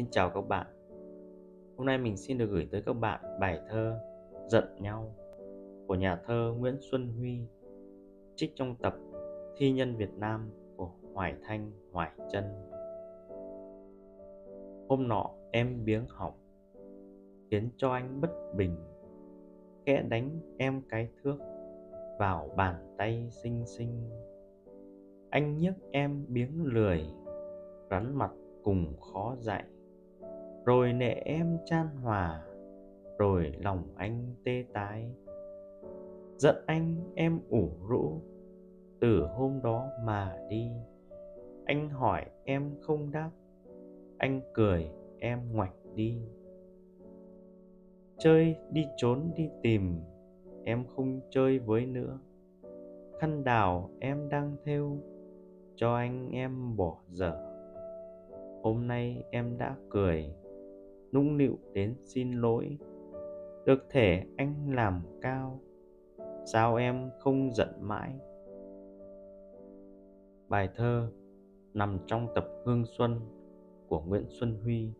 Xin chào các bạn. Hôm nay mình xin được gửi tới các bạn bài thơ Giận nhau của nhà thơ Nguyễn Xuân Huy, trích trong tập Thi nhân Việt Nam của Hoài Thanh, Hoài Trân. Hôm nọ em biếng hỏng khiến cho anh bất bình kẽ đánh em cái thước vào bàn tay xinh xinh anh nhấc em biếng lười, rắn mặt cùng khó dạy rồi nệ em chan hòa, rồi lòng anh tê tái. Giận anh em ủ rũ, từ hôm đó mà đi. Anh hỏi em không đáp, anh cười em ngoảnh đi. Chơi đi trốn đi tìm, em không chơi với nữa. Khăn đào em đang thêu, cho anh em bỏ dở. Hôm nay em đã cười nũng nịu đến xin lỗi. Được thể anh làm cao, sao em không giận mãi? Bài thơ nằm trong tập hương xuân của nguyễn xuân huy.